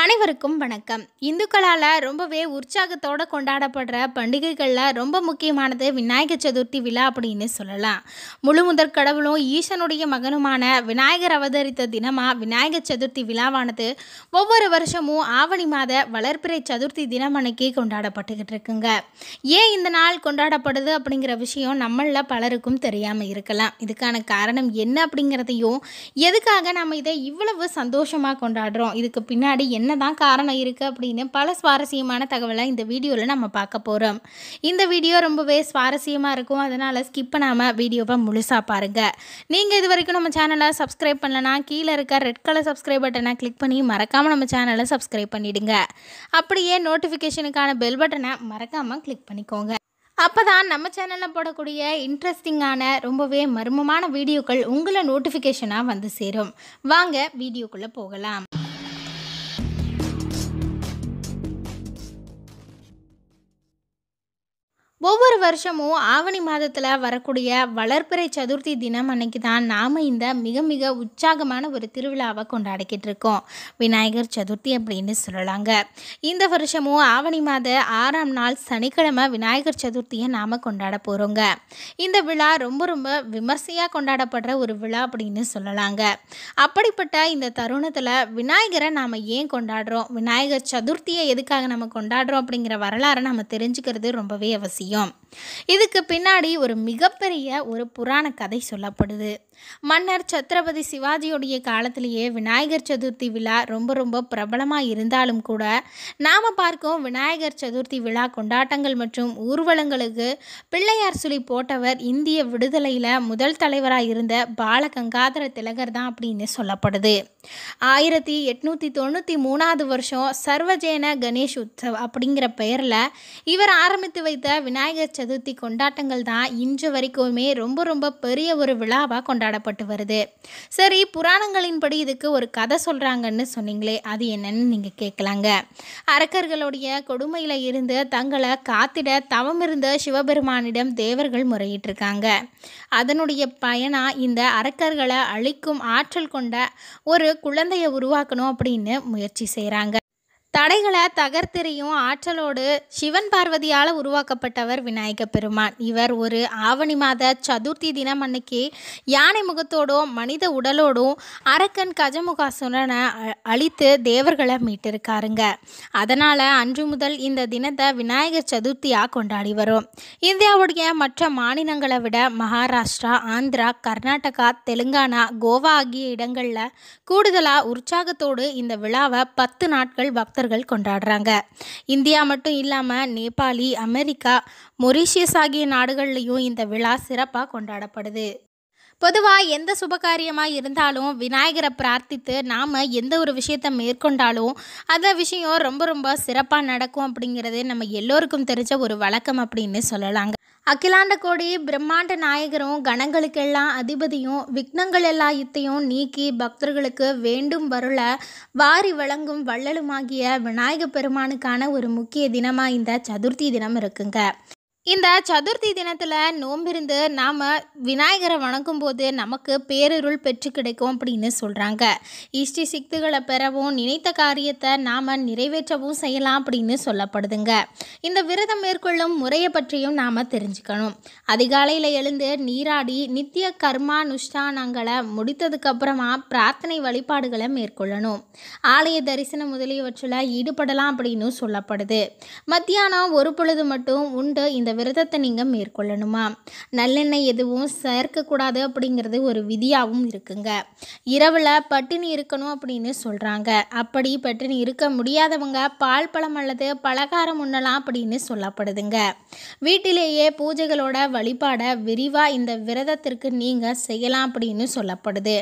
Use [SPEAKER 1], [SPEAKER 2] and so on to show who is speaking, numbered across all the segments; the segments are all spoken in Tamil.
[SPEAKER 1] அனைவருக்கும் வணக்கம். இந்துக்களால் ரொம்பவே உற்சாகத்தோடு கொண்டாடப்படுற பண்டிகைகளில் ரொம்ப முக்கியமானது விநாயகர் சதுர்த்தி விழா அப்படின்னு சொல்லலாம். முழு முதற் கடவுளும் ஈசனுடைய மகனுமான விநாயகர் அவதரித்த தினமாக விநாயகர் சதுர்த்தி விழாவானது ஒவ்வொரு வருஷமும் ஆவணி மாத வளர்பிறை சதுர்த்தி தினம் அன்னைக்கு கொண்டாடப்பட்டுக்கிட்டு இருக்குங்க. ஏன் இந்த நாள் கொண்டாடப்படுது அப்படிங்கிற விஷயம் நம்மளில் பலருக்கும் தெரியாமல் இருக்கலாம். இதுக்கான காரணம் என்ன அப்படிங்கிறதையும் எதுக்காக நம்ம இதை இவ்வளவு சந்தோஷமாக கொண்டாடுறோம்? இதுக்கு பின்னாடி என்ன என்னதான் காரணம் இருக்குது அப்படின்னு பல சுவாரஸ்யமான தகவலை இந்த வீடியோவில் நம்ம பார்க்க போகிறோம் இந்த வீடியோ ரொம்பவே சுவாரஸ்யமாக இருக்கும். அதனால் ஸ்கிப் பண்ணாமல் வீடியோவை முழுசாக பாருங்கள் நீங்கள் இது வரைக்கும் நம்ம சேனலை சப்ஸ்கிரைப் பண்ணலனா கீழே இருக்க ரெட் கலர் சப்ஸ்கிரைப் பட்டனை கிளிக் பண்ணி மறக்காமல் நம்ம சேனலை சப்ஸ்கிரைப் பண்ணிவிடுங்க அப்படியே நோட்டிஃபிகேஷனுக்கான பெல் பட்டனை மறக்காமல் கிளிக் பண்ணிக்கோங்க. அப்போ தான் நம்ம சேனலில் போடக்கூடிய இன்ட்ரெஸ்டிங்கான ரொம்பவே மர்மமான வீடியோக்கள் உங்களை நோட்டிஃபிகேஷனாக வந்து சேரும். வாங்க வீடியோக்குள்ளே போகலாம். ஒவ்வொரு வருஷமும் ஆவணி மாதத்தில் வரக்கூடிய வளர்பிறை சதுர்த்தி தினம் அன்னைக்கு தான் நாம் இந்த மிக மிக உற்சாகமான ஒரு திருவிழாவை கொண்டாடிக்கிட்டு இருக்கோம். விநாயகர் சதுர்த்தி அப்படின்னு சொல்லலாங்க. இந்த வருஷமும் ஆவணி மாத ஆறாம் நாள் சனிக்கிழமை விநாயகர் சதுர்த்தியை நாம் கொண்டாட போகிறோங்க இந்த விழா ரொம்ப ரொம்ப விமர்சையாக கொண்டாடப்படுற ஒரு விழா அப்படின்னு சொல்லலாங்க. அப்படிப்பட்ட இந்த தருணத்தில் விநாயகரை நாம் ஏன் கொண்டாடுறோம்? விநாயகர் சதுர்த்தியை எதுக்காக நம்ம கொண்டாடுறோம் அப்படிங்கிற வரலாறை நம்ம தெரிஞ்சுக்கிறது ரொம்பவே அவசியம். இதுக்கு பின்னாடி ஒரு மிகப்பெரிய ஒரு புராண கதை சொல்லப்படுது. மன்னர் சத்ரபதி சிவாஜியுடைய காலத்திலேயே விநாயகர் சதுர்த்தி விழா ரொம்ப ரொம்ப பிரபலமாக இருந்தாலும் கூட நாம் பார்க்கும் விநாயகர் சதுர்த்தி விழா கொண்டாட்டங்கள் மற்றும் ஊர்வலங்களுக்கு பிள்ளையார் சுழி போட்டவர் இந்திய விடுதலையில் முதல் தலைவராக இருந்த பாலகங்காதர திலகர் தான் அப்படின்னு சொல்லப்படுது. ஆயிரத்தி எட்நூற்றி தொண்ணூற்றி மூணாவது வருஷம் சர்வஜேன கணேஷ் உற்சவ் அப்படிங்கிற பெயரில் இவர் ஆரம்பித்து வைத்த விநாயகர் சதுர்த்தி கொண்டாட்டங்கள் தான் இன்று வரைக்குமே ரொம்ப ரொம்ப பெரிய ஒரு விழாவாக கொண்டாடப்பட்டு வருது. சரி புராணங்களின்படி இதுக்கு ஒரு கதை சொல்கிறாங்கன்னு சொன்னீங்களே அது என்னன்னு நீங்கள் கேட்கலாங்க. அரக்கர்களுடைய கொடுமையில் இருந்து தங்களை காத்திட தவம் இருந்த சிவபெருமானிடம் தேவர்கள் முறையிட்டிருக்காங்க. அதனுடைய பயனாக இந்த அரக்கர்களை அழிக்கும் ஆற்றல் கொண்ட ஒரு குழந்தையை உருவாக்கணும் அப்படின்னு முயற்சி செய்கிறாங்க தடைகளை தகர்த்தெறியும் ஆற்றலோடு சிவன் பார்வதியால் உருவாக்கப்பட்டவர் விநாயக பெருமான். இவர் ஒரு ஆவணி மாத சதுர்த்தி தினம் அன்னைக்கு யானை முகத்தோடும் மனித உடலோடும் அரக்கன் கஜமுகாசுரனை அ- அழித்து தேவர்களை மீட்டிருக்காருங்க. அதனால் அன்று முதல் இந்த தினத்தை விநாயகர் சதுர்த்தியாக கொண்டாடி வரும். இந்தியாவுடைய மற்ற மாநிலங்களை விட மகாராஷ்டிரா ஆந்திரா கர்நாடகா தெலுங்கானா கோவா ஆகிய இடங்களில் கூடுதலாக உற்சாகத்தோடு இந்த விழாவை பத்து நாட்கள் பக்தர்கள் கொண்டாடுறாங்க. இந்தியா மட்டும் இல்லாமல் நேபாளி அமெரிக்கா மொரீஷியஸ் ஆகிய நாடுகள்லேயும் இந்த விழா சிறப்பாக கொண்டாடப்படுது. பொதுவாக எந்த சுபகாரியமாக இருந்தாலும் விநாயகரை பிரார்த்தித்து நாம் எந்த ஒரு விஷயத்தை மேற்கொண்டாலும் அந்த விஷயம் ரொம்ப ரொம்ப சிறப்பாக நடக்கும் அப்படிங்கிறது நம்ம எல்லோருக்கும் தெரிஞ்ச ஒரு வழக்கம் அப்படின்னு சொல்லலாங்க. அகிலாண்ட கோடி பிரம்மாண்ட நாயகரும் கணங்களுக்கெல்லாம் அதிபதியும் விக்னங்கள் எல்லாத்தையும் நீக்கி பக்தர்களுக்கு வேண்டும் வருள வாரி வழங்கும் வள்ளலுமாகிய விநாயக பெருமானுக்கான ஒரு முக்கிய தினமாக இந்த சதுர்த்தி தினம் இருக்குங்க. இந்த சதுர்த்தி தினத்தில் நோம்பிருந்து நாம் விநாயகரை வணங்கும் போது நமக்கு பேரருள் பெற்று கிடைக்கும் அப்படின்னு சொல்கிறாங்க இஷ்டி சிக்துகளை பெறவும் நினைத்த காரியத்தை நாம் நிறைவேற்றவும் செய்யலாம் அப்படின்னு சொல்லப்படுதுங்க. இந்த விரதம் மேற்கொள்ளும் முறையை பற்றியும் நாம் தெரிஞ்சுக்கணும். அதிகாலையில் எழுந்து நீராடி நித்திய கர்மானுஷ்டானங்களை முடித்ததுக்கப்புறமா பிரார்த்தனை வழிபாடுகளை மேற்கொள்ளணும். ஆலய தரிசனம் முதலியவற்றில் ஈடுபடலாம் அப்படின்னு சொல்லப்படுது. மத்தியானம் ஒரு பொழுது மட்டும் உண்டு இந்த விரதத்தை நீங்கள் மேற்கொள்ளணுமா? நல்லெண்ணெய் எதுவும் சேர்க்கக்கூடாது அப்படிங்கிறது ஒரு விதியாகவும் இருக்குங்க. இரவில் பட்டினி இருக்கணும் அப்படின்னு சொல்கிறாங்க அப்படி பட்டினி இருக்க முடியாதவங்க பால் பழம் அல்லது பலகாரம் உண்ணலாம் அப்படின்னு சொல்லப்படுதுங்க. வீட்டிலேயே பூஜைகளோட வழிபாடை விரிவாக இந்த விரதத்திற்கு நீங்கள் செய்யலாம் அப்படின்னு சொல்லப்படுது.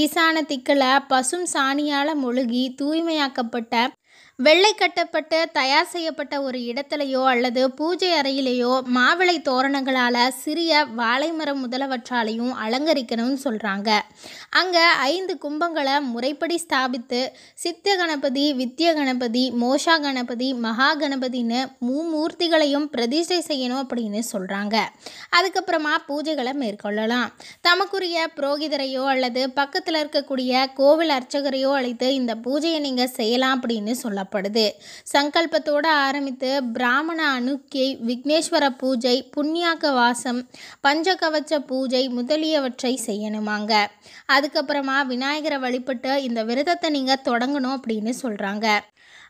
[SPEAKER 1] ஈசான திக்கில் பசும் சாணியால் மொழுகி தூய்மையாக்கப்பட்ட வெள்ளை கட்டப்பட்டு தயார் செய்யப்பட்ட ஒரு இடத்துலையோ அல்லது பூஜை அறையிலேயோ மாவிளை தோரணங்களால் சிறிய வாழை மரம் முதலவற்றாலையும் அலங்கரிக்கணும்னு சொல்கிறாங்க அங்கே ஐந்து கும்பங்களை முறைப்படி ஸ்தாபித்து சித்த கணபதி வித்ய கணபதி மோஷா கணபதி மகா கணபதின்னு மூமூர்த்திகளையும் பிரதிஷ்டை செய்யணும் அப்படின்னு சொல்கிறாங்க அதுக்கப்புறமா பூஜைகளை மேற்கொள்ளலாம். தமக்குரிய புரோகிதரையோ அல்லது பக்கத்தில் இருக்கக்கூடிய கோவில் அர்ச்சகரையோ அழைத்து இந்த பூஜையை நீங்கள் செய்யலாம் அப்படின்னு சொல்லப்படுது சங்கல்பத்தோடு ஆரம்பித்து பிராமண அணுக்கை விக்னேஸ்வர பூஜை புண்ணியாக்க வாசம் பஞ்சகவச்ச பூஜை முதலியவற்றை செய்யணுமாங்க. அதுக்கப்புறமா விநாயகரை வழிபட்டு இந்த விரதத்தை நீங்கள் தொடங்கணும் அப்படின்னு சொல்கிறாங்க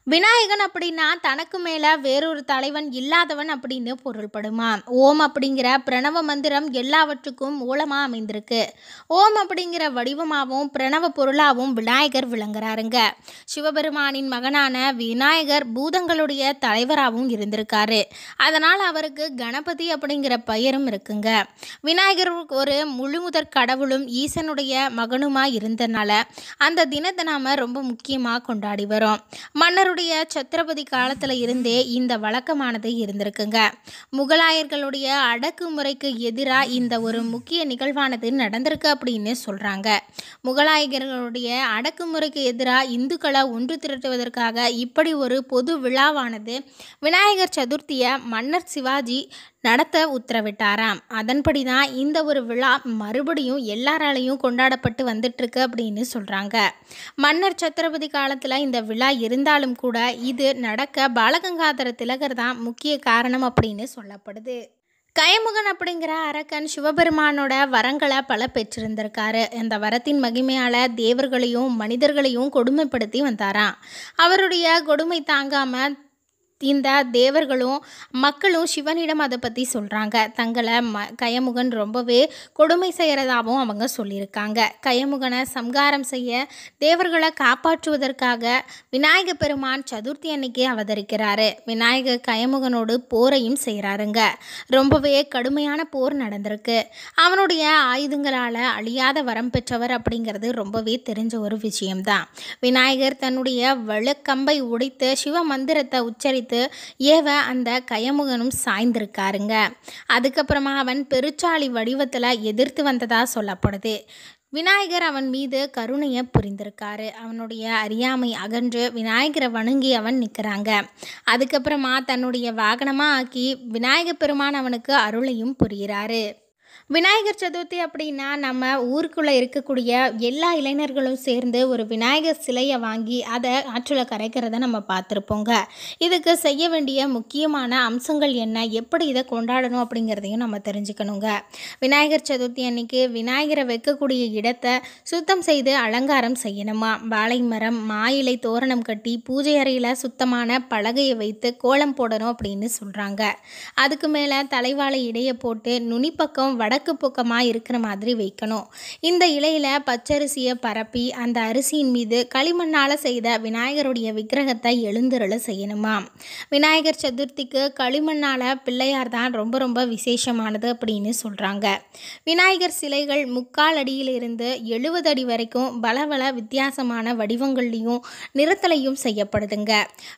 [SPEAKER 1] விநாயகன் அப்படின்னா தனக்கு மேலே வேறொரு தலைவன் இல்லாதவன் அப்படின்னு பொருள்படுமா? ஓம் அப்படிங்கிற பிரணவ மந்திரம் எல்லாவற்றுக்கும் மூலமாக அமைந்திருக்கு. ஓம் அப்படிங்கிற வடிவமாகவும் பிரணவ பொருளாகவும் விநாயகர் விளங்குறாருங்க. சிவபெருமானின் மகனான விநாயகர் பூதங்களுடைய தலைவராகவும் இருந்திருக்காரு. அதனால் அவருக்கு கணபதி அப்படிங்கிற பெயரும் இருக்குங்க. விநாயகர் ஒரு முழுமுதற் கடவுளும் ஈசனுடைய மகனுமாக இருந்தனால அந்த தினத்தை நாம் ரொம்ப முக்கியமாக கொண்டாடி வரோம். மன்னருடைய சத்திரபதி காலத்தில் இருந்தே இந்த வழக்கமானது இருந்திருக்குங்க. முகலாயர்களுடைய அடக்குமுறைக்கு எதிராக இந்த ஒரு முக்கிய நிகழ்வானது நடந்திருக்கு அப்படின்னு சொல்கிறாங்க முகலாயர்களுடைய அடக்குமுறைக்கு எதிராக இந்துக்களை ஒன்று திரட்டுவதற்காக இப்படி ஒரு பொது விழாவானது விநாயகர் சதுர்த்தியை மன்னர் சிவாஜி நடத்த உத்தரவிட்டாராம். அதன்படி தான் இந்த ஒரு விழா மறுபடியும் எல்லாராலையும் கொண்டாடப்பட்டு வந்துட்டுருக்கு அப்படின்னு சொல்கிறாங்க மன்னர் சத்திரபதி காலத்தில் இந்த விழா இருந்தாலும் கூட இது நடக்க பாலகங்காதர திலகர் தான் முக்கிய காரணம் அப்படின்னு சொல்லப்படுது. கயமுகன் அப்படிங்கிற அரக்கன் சிவபெருமானோட வரங்களை பல பெற்றிருந்திருக்காரு. இந்த வரத்தின் மகிமையால் தேவர்களையும் மனிதர்களையும் கொடுமைப்படுத்தி வந்தாராம். அவருடைய கொடுமை தாங்காமல் இந்த தேவர்களும் மக்களும் சிவனிடம் அதை பற்றி சொல்கிறாங்க தங்களை ம கயமுகன் ரொம்பவே கொடுமை செய்கிறதாகவும் அவங்க சொல்லியிருக்காங்க. கயமுகனை சம்காரம் செய்ய தேவர்களை காப்பாற்றுவதற்காக விநாயக பெருமான் சதுர்த்தி அன்னைக்கு அவதரிக்கிறாரு. விநாயகர் கயமுகனோடு போரையும் செய்கிறாருங்க ரொம்பவே கடுமையான போர் நடந்திருக்கு. அவனுடைய ஆயுதங்களால் அழியாத வரம் பெற்றவர் அப்படிங்கிறது ரொம்பவே தெரிஞ்ச ஒரு விஷயம்தான். விநாயகர் தன்னுடைய வழுக்கம்பை உடைத்து சிவ மந்திரத்தை உச்சரித்து ஏவ அந்த கயமுகனும் சாய்ந்திருக்காருங்க. அதுக்கப்புறமா அவன் பெருச்சாளி வடிவத்தில் எதிர்த்து வந்ததா சொல்லப்படுது. விநாயகர் அவன் மீது கருணையை புரிந்திருக்காரு. அவனுடைய அறியாமை அகன்று விநாயகரை வணங்கி அவன் நிற்கிறாங்க. அதுக்கப்புறமா தன்னுடைய வாகனமாக ஆக்கி விநாயகர் பெருமான் அவனுக்கு அருளையும் புரிகிறாரு. விநாயகர் சதுர்த்தி அப்படின்னா நம்ம ஊருக்குள்ளே இருக்கக்கூடிய எல்லா இளைஞர்களும் சேர்ந்து ஒரு விநாயகர் சிலையை வாங்கி அதை ஆற்றில் கரைக்கிறத நம்ம பார்த்துருப்போங்க. இதுக்கு செய்ய வேண்டிய முக்கியமான அம்சங்கள் என்ன? எப்படி இதை கொண்டாடணும் அப்படிங்கிறதையும் நம்ம தெரிஞ்சுக்கணுங்க. விநாயகர் சதுர்த்தி அன்னைக்கு விநாயகரை வைக்கக்கூடிய இடத்தை சுத்தம் செய்து அலங்காரம் செய்யணுமா? வாழை மரம் மாயிலை தோரணம் கட்டி பூஜை அறையில் சுத்தமான பலகையை வைத்து கோலம் போடணும் அப்படின்னு சொல்கிறாங்க அதுக்கு மேலே தலைவாழை இடையை போட்டு நுனிப்பக்கம் வடக்கு பக்கமாக இருக்கிற மாதிரி வைக்கணும். இந்த இலையில் பச்சரிசியை பரப்பி அந்த அரிசியின் மீது களிமண்ணால் செய்த விநாயகருடைய விக்கிரகத்தை எழுந்துருள செய்யணுமா? விநாயகர் சதுர்த்திக்கு களிமண்ணால் பிள்ளையார் தான் ரொம்ப ரொம்ப விசேஷமானது அப்படின்னு சொல்கிறாங்க விநாயகர் சிலைகள் முக்கால் அடியிலிருந்து எழுபது அடி வரைக்கும் பல பல வித்தியாசமான வடிவங்கள்லையும் நிறத்தலையும் செய்யப்படுதுங்க.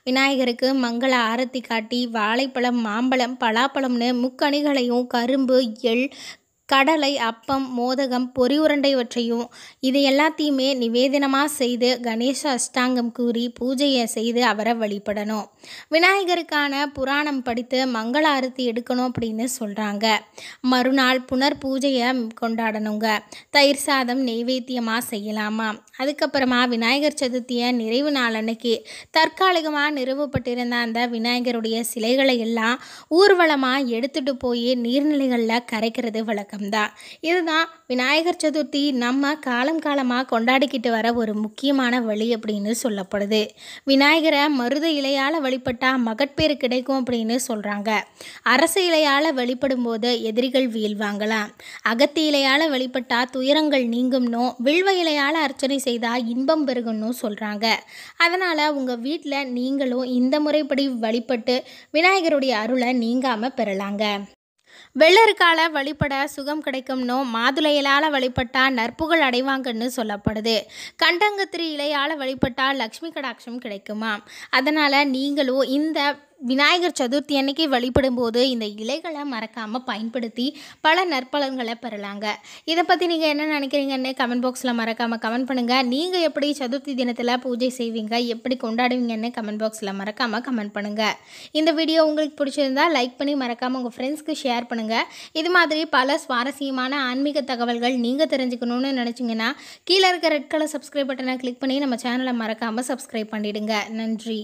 [SPEAKER 1] விநாயகருக்கு மங்கள ஆரத்தி காட்டி வாழைப்பழம் மாம்பழம் பலாப்பழம்னு முக்கணிகளையும் கரும்பு எள் கடலை அப்பம் மோதகம் பொறி உருண்டைவற்றையும் இது எல்லாத்தையுமே நிவேதனமாக செய்து கணேச அஷ்டாங்கம் கூறி பூஜையை செய்து அவரை வழிபடணும். விநாயகருக்கான புராணம் படித்து மங்கள ஆரத்தி எடுக்கணும் அப்படின்னு சொல்கிறாங்க மறுநாள் புனர் பூஜையை கொண்டாடணுங்க. தயிர் சாதம் நெய்வேத்தியமாக செய்யலாமா? அதுக்கப்புறமா விநாயகர் சதுர்த்தியை நிறைவு நாள் அன்னைக்கு தற்காலிகமாக நிறுவப்பட்டிருந்த அந்த விநாயகருடைய சிலைகளை எல்லாம் ஊர்வலமாக எடுத்துகிட்டு போய் நீர்நிலைகளில் கரைக்கிறது வழக்கம். தான் இதுதான் விநாயகர் சதுர்த்தி நம்ம காலம் காலமாக கொண்டாடிக்கிட்டு வர ஒரு முக்கியமான வழி அப்படின்னு சொல்லப்படுது. விநாயகரை மருத இலையால் வழிபட்டால் மகட்பேறு கிடைக்கும் அப்படின்னு சொல்கிறாங்க அரச இலையால் வழிபடும் போது எதிரிகள் வீழ்வாங்களாம். அகத்தி இலையால் வழிபட்டால் துயரங்கள் நீங்கும்னோ வில்வ இலையால் அர்ச்சனை செய்தால் இன்பம் பெருகும்னு சொல்கிறாங்க அதனால் உங்கள் வீட்டில் நீங்களும் இந்த முறைப்படி வழிபட்டு விநாயகருடைய அருளை நீங்காமல் பெறலாங்க. வெள்ளருக்கால வழிபட சுகம் கிடைக்கும்னோ மாதுளையிலால் வழிபட்டா நற்புகழ் அடைவாங்கன்னு சொல்லப்படுது. கண்டங்கத்திரி இலையால் வழிபட்டா லக்ஷ்மி கடாட்சம் கிடைக்குமா அதனால் நீங்களும் இந்த விநாயகர் சதுர்த்தி அன்னைக்கு வழிபடும்போது இந்த இலைகளை மறக்காமல் பயன்படுத்தி பல நற்பலன்களை பெறலாங்க. இதை பற்றி நீங்கள் என்ன நினைக்கிறீங்கன்னு கமெண்ட் பாக்ஸில் மறக்காமல் கமெண்ட் பண்ணுங்கள் நீங்கள் எப்படி சதுர்த்தி தினத்தில் பூஜை செய்வீங்க? எப்படி கொண்டாடுவீங்கன்னு கமெண்ட் பாக்ஸில் மறக்காமல் கமெண்ட் பண்ணுங்கள் இந்த வீடியோ உங்களுக்கு பிடிச்சிருந்தா லைக் பண்ணி மறக்காமல் உங்கள் ஃப்ரெண்ட்ஸ்க்கு ஷேர் பண்ணுங்கள் இது மாதிரி பல சுவாரஸ்யமான ஆன்மீக தகவல்கள் நீங்கள் தெரிஞ்சுக்கணும்னு நினச்சிங்கன்னா கீழே இருக்க ரெட் கலர் சப்ஸ்கிரைப் பட்டனை கிளிக் பண்ணி நம்ம சேனலை மறக்காமல் சப்ஸ்கிரைப் பண்ணிவிடுங்க நன்றி.